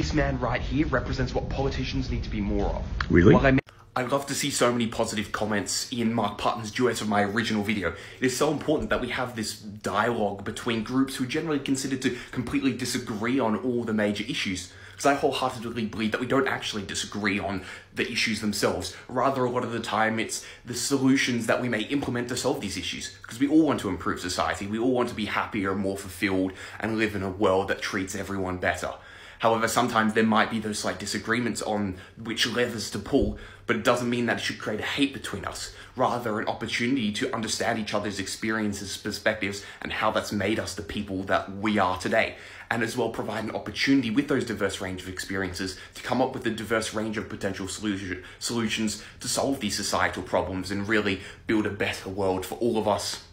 This man right here represents what politicians need to be more of. Really? While I may- I'd love to see so many positive comments in Mark Parton's duet of my original video. It is so important that we have this dialogue between groups who are generally considered to completely disagree on all the major issues. Because I wholeheartedly believe that we don't actually disagree on the issues themselves. Rather, a lot of the time, it's the solutions that we may implement to solve these issues. Because we all want to improve society, we all want to be happier, and more fulfilled, and live in a world that treats everyone better. However, sometimes there might be those slight disagreements on which levers to pull, but it doesn't mean that it should create a hate between us. Rather, an opportunity to understand each other's experiences, perspectives, and how that's made us the people that we are today. And as well provide an opportunity with those diverse range of experiences to come up with a diverse range of potential solution, solutions to solve these societal problems and really build a better world for all of us